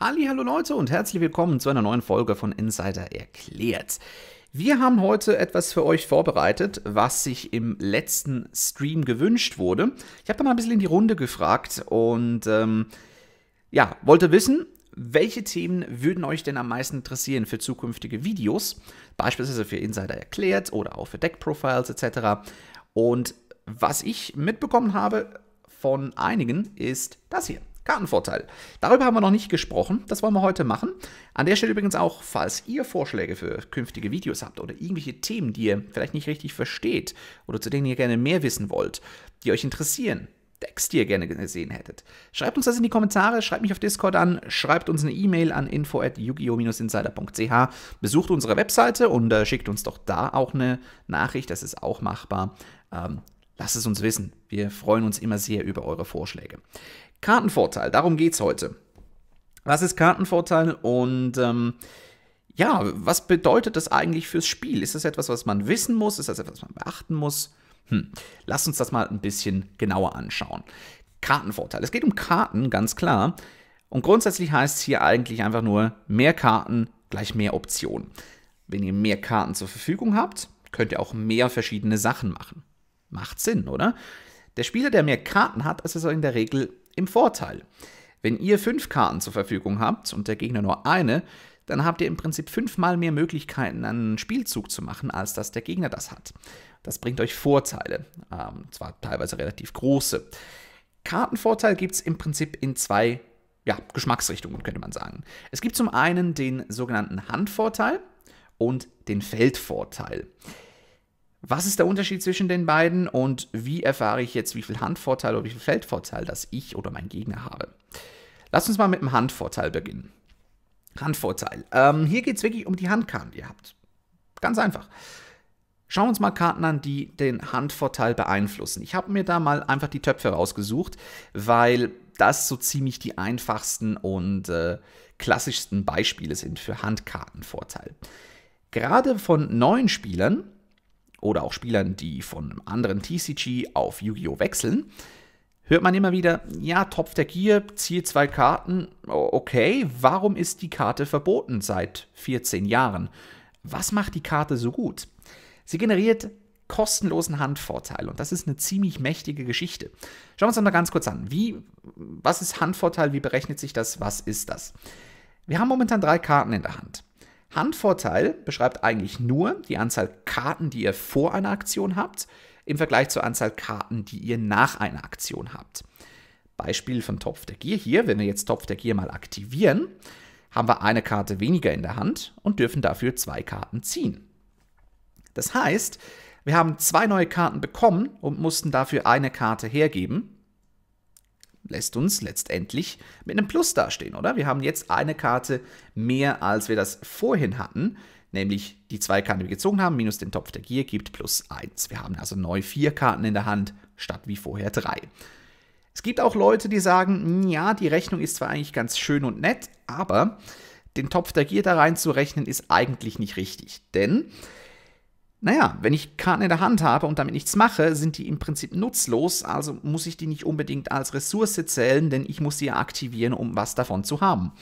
Hallo Leute und herzlich willkommen zu einer neuen Folge von Insider erklärt. Wir haben heute etwas für euch vorbereitet, was sich im letzten Stream gewünscht wurde. Ich habe da mal ein bisschen in die Runde gefragt und ähm, ja, wollte wissen, welche Themen würden euch denn am meisten interessieren für zukünftige Videos, beispielsweise für Insider erklärt oder auch für Deck-Profiles etc. Und was ich mitbekommen habe von einigen ist das hier. Kartenvorteil. Darüber haben wir noch nicht gesprochen, das wollen wir heute machen. An der Stelle übrigens auch, falls ihr Vorschläge für künftige Videos habt oder irgendwelche Themen, die ihr vielleicht nicht richtig versteht oder zu denen ihr gerne mehr wissen wollt, die euch interessieren, Decks, die ihr gerne gesehen hättet. Schreibt uns das in die Kommentare, schreibt mich auf Discord an, schreibt uns eine E-Mail an info at insiderch besucht unsere Webseite und äh, schickt uns doch da auch eine Nachricht, das ist auch machbar. Ähm, lasst es uns wissen. Wir freuen uns immer sehr über eure Vorschläge. Kartenvorteil, darum geht es heute. Was ist Kartenvorteil und ähm, ja, was bedeutet das eigentlich fürs Spiel? Ist das etwas, was man wissen muss? Ist das etwas, was man beachten muss? Hm. Lass uns das mal ein bisschen genauer anschauen. Kartenvorteil. Es geht um Karten, ganz klar. Und grundsätzlich heißt es hier eigentlich einfach nur mehr Karten gleich mehr Optionen. Wenn ihr mehr Karten zur Verfügung habt, könnt ihr auch mehr verschiedene Sachen machen. Macht Sinn, oder? Der Spieler, der mehr Karten hat, ist also in der Regel im Vorteil. Wenn ihr fünf Karten zur Verfügung habt und der Gegner nur eine, dann habt ihr im Prinzip fünfmal mehr Möglichkeiten, einen Spielzug zu machen, als dass der Gegner das hat. Das bringt euch Vorteile, ähm, zwar teilweise relativ große. Kartenvorteil gibt es im Prinzip in zwei ja, Geschmacksrichtungen, könnte man sagen. Es gibt zum einen den sogenannten Handvorteil und den Feldvorteil. Was ist der Unterschied zwischen den beiden und wie erfahre ich jetzt, wie viel Handvorteil oder wie viel Feldvorteil das ich oder mein Gegner habe? Lass uns mal mit dem Handvorteil beginnen. Handvorteil. Ähm, hier geht es wirklich um die Handkarten, die ihr habt. Ganz einfach. Schauen wir uns mal Karten an, die den Handvorteil beeinflussen. Ich habe mir da mal einfach die Töpfe rausgesucht, weil das so ziemlich die einfachsten und äh, klassischsten Beispiele sind für Handkartenvorteil. Gerade von neuen Spielern oder auch Spielern, die von einem anderen TCG auf Yu-Gi-Oh! wechseln, hört man immer wieder, ja, Topf der Gier, ziehe zwei Karten, okay, warum ist die Karte verboten seit 14 Jahren? Was macht die Karte so gut? Sie generiert kostenlosen Handvorteil und das ist eine ziemlich mächtige Geschichte. Schauen wir uns das mal ganz kurz an. Wie, was ist Handvorteil? Wie berechnet sich das? Was ist das? Wir haben momentan drei Karten in der Hand. Handvorteil beschreibt eigentlich nur die Anzahl Karten, die ihr vor einer Aktion habt, im Vergleich zur Anzahl Karten, die ihr nach einer Aktion habt. Beispiel von Topf der Gier hier, wenn wir jetzt Topf der Gier mal aktivieren, haben wir eine Karte weniger in der Hand und dürfen dafür zwei Karten ziehen. Das heißt, wir haben zwei neue Karten bekommen und mussten dafür eine Karte hergeben, lässt uns letztendlich mit einem Plus dastehen, oder? Wir haben jetzt eine Karte mehr, als wir das vorhin hatten, nämlich die zwei Karten, die wir gezogen haben, minus den Topf der Gier gibt plus 1. Wir haben also neu vier Karten in der Hand, statt wie vorher drei. Es gibt auch Leute, die sagen, hm, ja, die Rechnung ist zwar eigentlich ganz schön und nett, aber den Topf der Gier da reinzurechnen ist eigentlich nicht richtig. Denn naja, wenn ich Karten in der Hand habe und damit nichts mache, sind die im Prinzip nutzlos, also muss ich die nicht unbedingt als Ressource zählen, denn ich muss sie ja aktivieren, um was davon zu haben.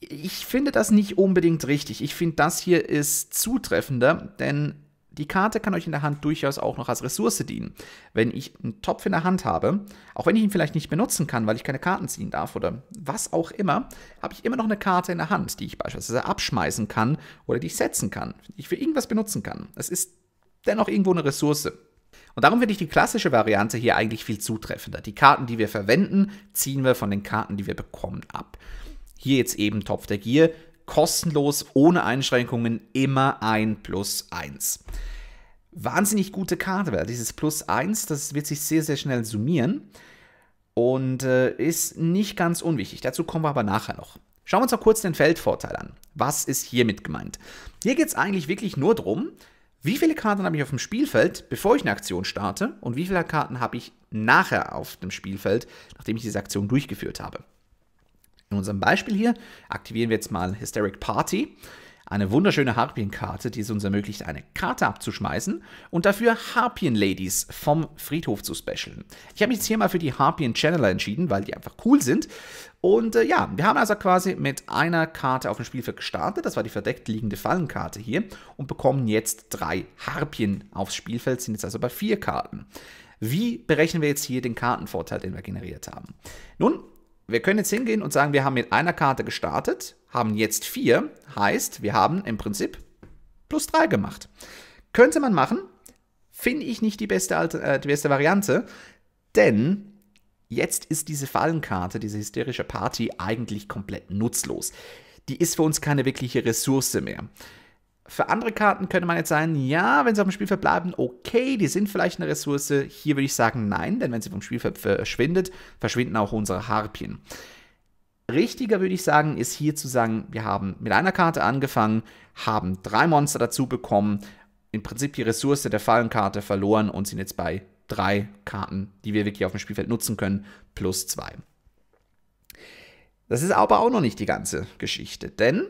Ich finde das nicht unbedingt richtig. Ich finde, das hier ist zutreffender, denn die Karte kann euch in der Hand durchaus auch noch als Ressource dienen. Wenn ich einen Topf in der Hand habe, auch wenn ich ihn vielleicht nicht benutzen kann, weil ich keine Karten ziehen darf oder was auch immer, habe ich immer noch eine Karte in der Hand, die ich beispielsweise abschmeißen kann oder die ich setzen kann, die ich für irgendwas benutzen kann. Es ist dennoch irgendwo eine Ressource. Und darum finde ich die klassische Variante hier eigentlich viel zutreffender. Die Karten, die wir verwenden, ziehen wir von den Karten, die wir bekommen, ab. Hier jetzt eben Topf der Gier, kostenlos, ohne Einschränkungen, immer ein Plus 1. Wahnsinnig gute Karte, weil dieses Plus 1, das wird sich sehr, sehr schnell summieren und äh, ist nicht ganz unwichtig. Dazu kommen wir aber nachher noch. Schauen wir uns noch kurz den Feldvorteil an. Was ist hiermit gemeint? Hier geht es eigentlich wirklich nur darum, wie viele Karten habe ich auf dem Spielfeld, bevor ich eine Aktion starte, und wie viele Karten habe ich nachher auf dem Spielfeld, nachdem ich diese Aktion durchgeführt habe. In unserem Beispiel hier aktivieren wir jetzt mal Hysteric Party. Eine wunderschöne Harpienkarte, die es uns ermöglicht, eine Karte abzuschmeißen und dafür Harpien-Ladies vom Friedhof zu specialen. Ich habe mich jetzt hier mal für die Harpien-Channeler entschieden, weil die einfach cool sind. Und äh, ja, wir haben also quasi mit einer Karte auf dem Spielfeld gestartet, das war die verdeckt liegende Fallenkarte hier, und bekommen jetzt drei Harpien aufs Spielfeld, sind jetzt also bei vier Karten. Wie berechnen wir jetzt hier den Kartenvorteil, den wir generiert haben? Nun, wir können jetzt hingehen und sagen, wir haben mit einer Karte gestartet, haben jetzt vier, heißt, wir haben im Prinzip plus drei gemacht. Könnte man machen, finde ich nicht die beste, äh, die beste Variante, denn jetzt ist diese Fallenkarte, diese hysterische Party eigentlich komplett nutzlos. Die ist für uns keine wirkliche Ressource mehr. Für andere Karten könnte man jetzt sagen, ja, wenn sie auf dem Spielfeld bleiben, okay, die sind vielleicht eine Ressource. Hier würde ich sagen, nein, denn wenn sie vom Spielfeld verschwindet, verschwinden auch unsere Harpien. Richtiger würde ich sagen, ist hier zu sagen, wir haben mit einer Karte angefangen, haben drei Monster dazu bekommen, im Prinzip die Ressource der Fallenkarte verloren und sind jetzt bei drei Karten, die wir wirklich auf dem Spielfeld nutzen können, plus zwei. Das ist aber auch noch nicht die ganze Geschichte, denn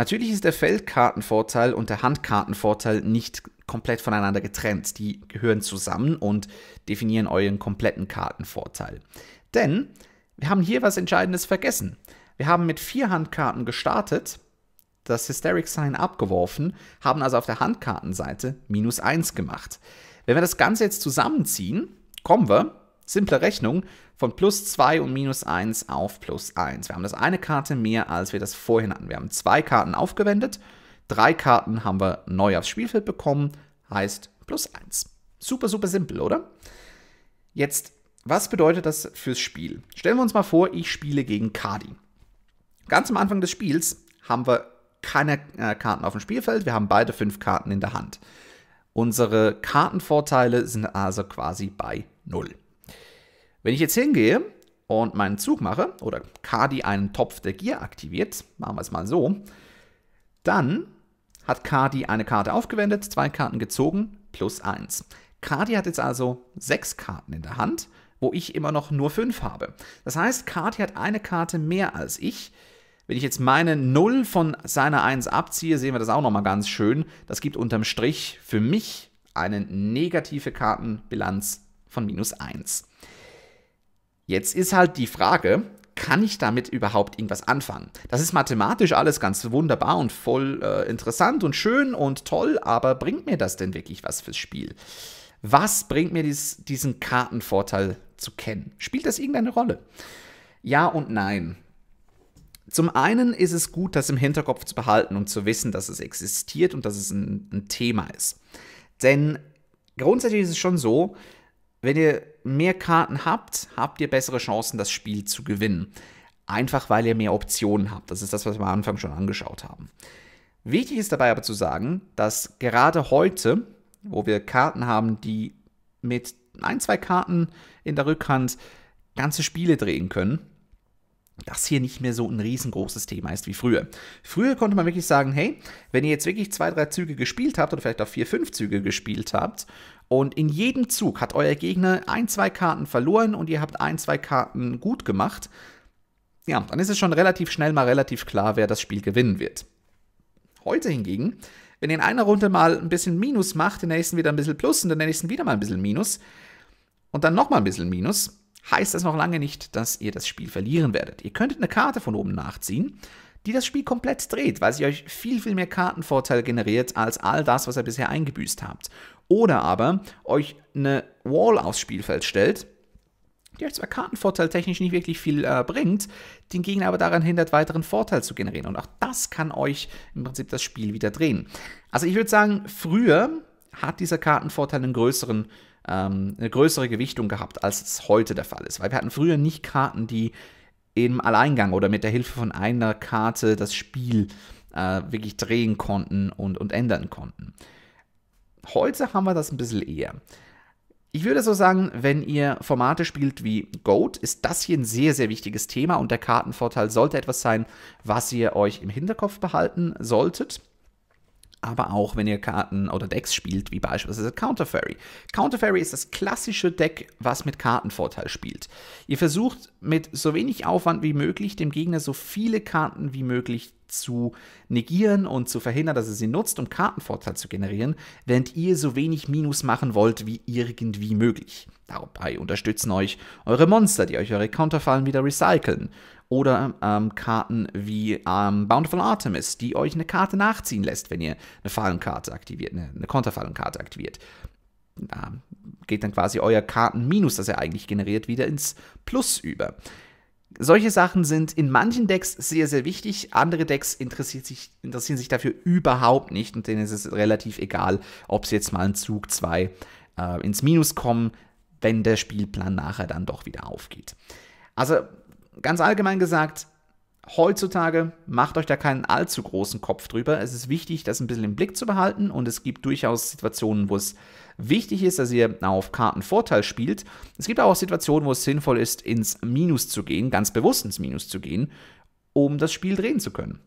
Natürlich ist der Feldkartenvorteil und der Handkartenvorteil nicht komplett voneinander getrennt. Die gehören zusammen und definieren euren kompletten Kartenvorteil. Denn wir haben hier was Entscheidendes vergessen. Wir haben mit vier Handkarten gestartet, das Hysteric Sign abgeworfen, haben also auf der Handkartenseite minus 1 gemacht. Wenn wir das Ganze jetzt zusammenziehen, kommen wir simple Rechnung, von plus 2 und minus 1 auf plus 1. Wir haben das eine Karte mehr, als wir das vorhin hatten. Wir haben zwei Karten aufgewendet, drei Karten haben wir neu aufs Spielfeld bekommen, heißt plus 1. Super, super simpel, oder? Jetzt, was bedeutet das fürs Spiel? Stellen wir uns mal vor, ich spiele gegen Kadi. Ganz am Anfang des Spiels haben wir keine äh, Karten auf dem Spielfeld, wir haben beide fünf Karten in der Hand. Unsere Kartenvorteile sind also quasi bei 0. Wenn ich jetzt hingehe und meinen Zug mache oder Kadi einen Topf der Gier aktiviert, machen wir es mal so, dann hat Kadi eine Karte aufgewendet, zwei Karten gezogen, plus eins. Kadi hat jetzt also sechs Karten in der Hand, wo ich immer noch nur fünf habe. Das heißt, Kadi hat eine Karte mehr als ich. Wenn ich jetzt meine 0 von seiner 1 abziehe, sehen wir das auch nochmal ganz schön. Das gibt unterm Strich für mich eine negative Kartenbilanz von minus 1. Jetzt ist halt die Frage, kann ich damit überhaupt irgendwas anfangen? Das ist mathematisch alles ganz wunderbar und voll äh, interessant und schön und toll, aber bringt mir das denn wirklich was fürs Spiel? Was bringt mir dies, diesen Kartenvorteil zu kennen? Spielt das irgendeine Rolle? Ja und nein. Zum einen ist es gut, das im Hinterkopf zu behalten und zu wissen, dass es existiert und dass es ein, ein Thema ist. Denn grundsätzlich ist es schon so, wenn ihr mehr Karten habt, habt ihr bessere Chancen, das Spiel zu gewinnen. Einfach weil ihr mehr Optionen habt. Das ist das, was wir am Anfang schon angeschaut haben. Wichtig ist dabei aber zu sagen, dass gerade heute, wo wir Karten haben, die mit ein, zwei Karten in der Rückhand ganze Spiele drehen können, das hier nicht mehr so ein riesengroßes Thema ist wie früher. Früher konnte man wirklich sagen, hey, wenn ihr jetzt wirklich zwei, drei Züge gespielt habt oder vielleicht auch vier, fünf Züge gespielt habt und in jedem Zug hat euer Gegner ein, zwei Karten verloren und ihr habt ein, zwei Karten gut gemacht, ja, dann ist es schon relativ schnell mal relativ klar, wer das Spiel gewinnen wird. Heute hingegen, wenn ihr in einer Runde mal ein bisschen Minus macht, in der nächsten wieder ein bisschen Plus und in der nächsten wieder mal ein bisschen Minus und dann nochmal ein bisschen Minus, heißt das noch lange nicht, dass ihr das Spiel verlieren werdet. Ihr könntet eine Karte von oben nachziehen, die das Spiel komplett dreht, weil sie euch viel, viel mehr Kartenvorteil generiert als all das, was ihr bisher eingebüßt habt. Oder aber euch eine Wall aufs Spielfeld stellt, die euch zwar Kartenvorteil technisch nicht wirklich viel äh, bringt, den Gegner aber daran hindert, weiteren Vorteil zu generieren. Und auch das kann euch im Prinzip das Spiel wieder drehen. Also ich würde sagen, früher hat dieser Kartenvorteil einen größeren ähm, eine größere Gewichtung gehabt, als es heute der Fall ist. Weil wir hatten früher nicht Karten, die im Alleingang oder mit der Hilfe von einer Karte das Spiel äh, wirklich drehen konnten und, und ändern konnten. Heute haben wir das ein bisschen eher. Ich würde so sagen, wenn ihr Formate spielt wie Goat, ist das hier ein sehr, sehr wichtiges Thema und der Kartenvorteil sollte etwas sein, was ihr euch im Hinterkopf behalten solltet aber auch wenn ihr Karten oder Decks spielt, wie beispielsweise Counter Fairy. Counter Fairy ist das klassische Deck, was mit Kartenvorteil spielt. Ihr versucht mit so wenig Aufwand wie möglich dem Gegner so viele Karten wie möglich zu negieren und zu verhindern, dass ihr sie nutzt, um Kartenvorteil zu generieren, während ihr so wenig Minus machen wollt wie irgendwie möglich. Dabei unterstützen euch eure Monster, die euch eure Counterfallen wieder recyceln. Oder ähm, Karten wie ähm, Bountiful Artemis, die euch eine Karte nachziehen lässt, wenn ihr eine Fallenkarte aktiviert, eine, eine Konterfallenkarte aktiviert. Da geht dann quasi euer Kartenminus, das er eigentlich generiert, wieder ins Plus über. Solche Sachen sind in manchen Decks sehr, sehr wichtig. Andere Decks interessieren sich, interessieren sich dafür überhaupt nicht und denen ist es relativ egal, ob sie jetzt mal einen Zug 2 äh, ins Minus kommen, wenn der Spielplan nachher dann doch wieder aufgeht. Also ganz allgemein gesagt, heutzutage macht euch da keinen allzu großen Kopf drüber. Es ist wichtig, das ein bisschen im Blick zu behalten und es gibt durchaus Situationen, wo es wichtig ist, dass ihr auf Kartenvorteil spielt. Es gibt auch Situationen, wo es sinnvoll ist, ins Minus zu gehen, ganz bewusst ins Minus zu gehen, um das Spiel drehen zu können.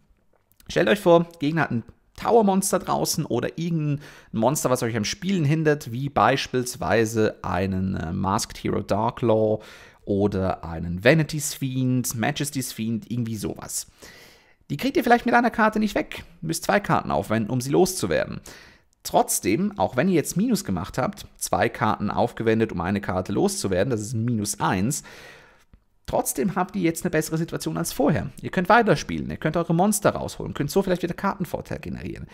Stellt euch vor, Gegner hat ein Tower-Monster draußen oder irgendein Monster, was euch am Spielen hindert, wie beispielsweise einen äh, Masked Hero Darklaw oder einen Vanity's Fiend, Majesty's Fiend, irgendwie sowas. Die kriegt ihr vielleicht mit einer Karte nicht weg. Müsst zwei Karten aufwenden, um sie loszuwerden. Trotzdem, auch wenn ihr jetzt Minus gemacht habt, zwei Karten aufgewendet, um eine Karte loszuwerden, das ist Minus 1, trotzdem habt ihr jetzt eine bessere Situation als vorher. Ihr könnt weiterspielen, ihr könnt eure Monster rausholen, könnt so vielleicht wieder Kartenvorteil generieren.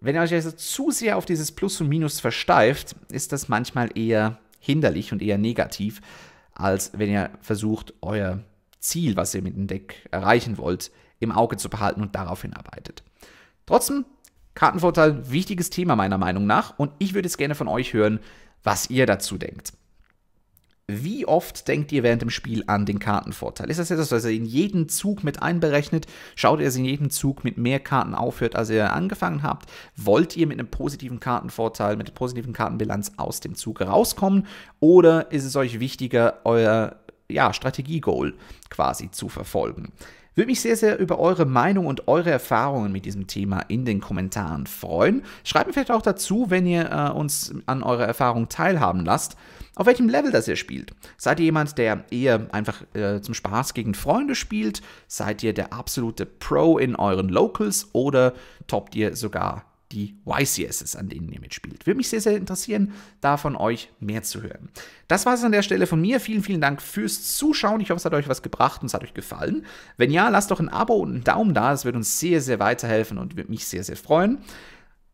Wenn ihr euch also zu sehr auf dieses Plus und Minus versteift, ist das manchmal eher hinderlich und eher negativ, als wenn ihr versucht, euer Ziel, was ihr mit dem Deck erreichen wollt, im Auge zu behalten und darauf hinarbeitet. Trotzdem Kartenvorteil, wichtiges Thema meiner Meinung nach. Und ich würde jetzt gerne von euch hören, was ihr dazu denkt. Wie oft denkt ihr während dem Spiel an den Kartenvorteil? Ist das etwas, was ihr in jeden Zug mit einberechnet? Schaut ihr es in jedem Zug mit mehr Karten aufhört, als ihr angefangen habt? Wollt ihr mit einem positiven Kartenvorteil, mit einer positiven Kartenbilanz aus dem Zug rauskommen? Oder ist es euch wichtiger, euer ja, Strategie-Goal quasi zu verfolgen? Würde mich sehr, sehr über eure Meinung und eure Erfahrungen mit diesem Thema in den Kommentaren freuen. Schreibt mir vielleicht auch dazu, wenn ihr äh, uns an eurer Erfahrung teilhaben lasst, auf welchem Level das ihr spielt. Seid ihr jemand, der eher einfach äh, zum Spaß gegen Freunde spielt? Seid ihr der absolute Pro in euren Locals oder toppt ihr sogar die YCSs, an denen ihr mitspielt. Würde mich sehr, sehr interessieren, da von euch mehr zu hören. Das war es an der Stelle von mir. Vielen, vielen Dank fürs Zuschauen. Ich hoffe, es hat euch was gebracht und es hat euch gefallen. Wenn ja, lasst doch ein Abo und einen Daumen da. Das würde uns sehr, sehr weiterhelfen und würde mich sehr, sehr freuen.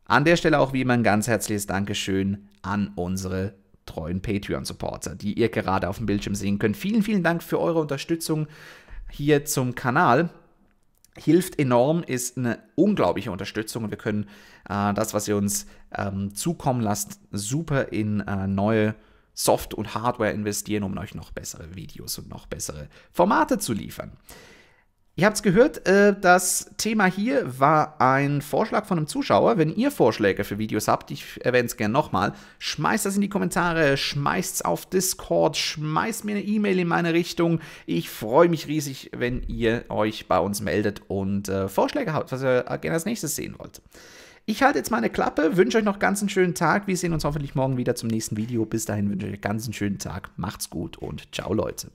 An der Stelle auch wie immer ein ganz herzliches Dankeschön an unsere treuen Patreon-Supporter, die ihr gerade auf dem Bildschirm sehen könnt. Vielen, vielen Dank für eure Unterstützung hier zum Kanal hilft enorm, ist eine unglaubliche Unterstützung und wir können äh, das, was ihr uns ähm, zukommen lasst, super in äh, neue Soft- und Hardware investieren, um euch noch bessere Videos und noch bessere Formate zu liefern. Ihr habt es gehört, äh, das Thema hier war ein Vorschlag von einem Zuschauer. Wenn ihr Vorschläge für Videos habt, ich erwähne es gerne nochmal, schmeißt das in die Kommentare, schmeißt es auf Discord, schmeißt mir eine E-Mail in meine Richtung. Ich freue mich riesig, wenn ihr euch bei uns meldet und äh, Vorschläge habt, was ihr gerne als nächstes sehen wollt. Ich halte jetzt meine Klappe, wünsche euch noch ganz einen schönen Tag. Wir sehen uns hoffentlich morgen wieder zum nächsten Video. Bis dahin wünsche ich euch ganz einen schönen Tag. Macht's gut und ciao, Leute.